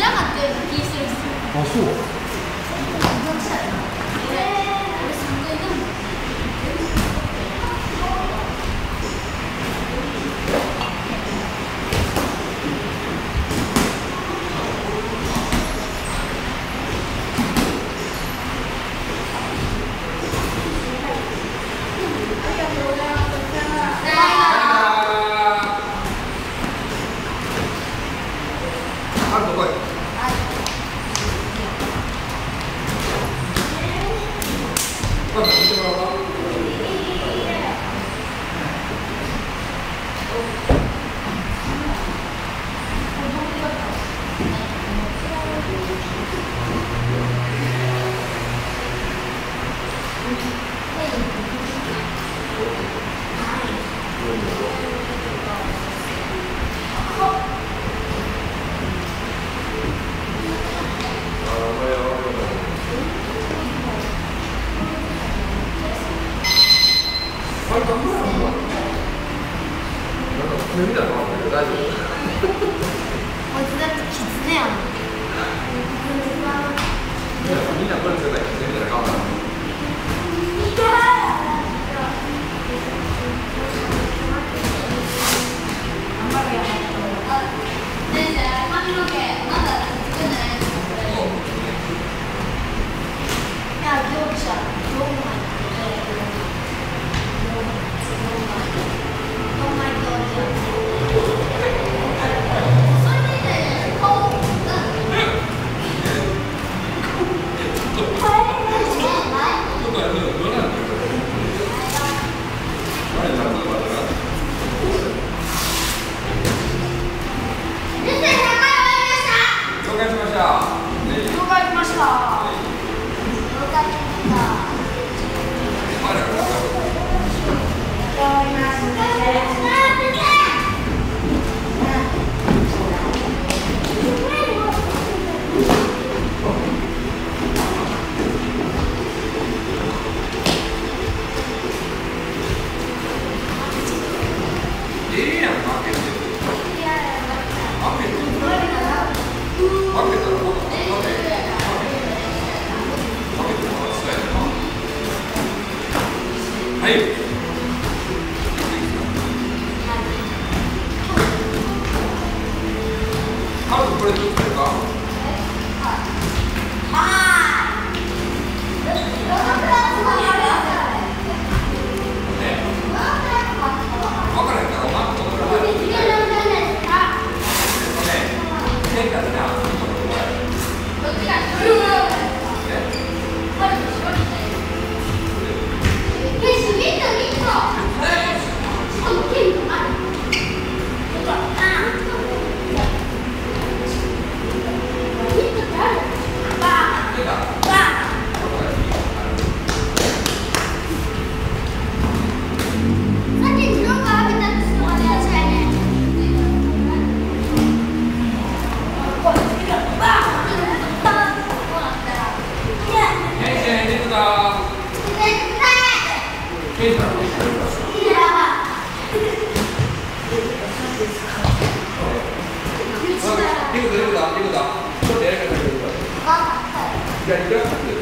出なかったような気するんですよ。あそうあるとこいまず爪みたいなのあるんだけど、大丈夫。こいつだってキツネやんみんなこれつけたら爪みたいな顔なの。先生髪の毛まだ作んないいや業者4枚4枚とはい。これどうするか？Yeah, you don't to.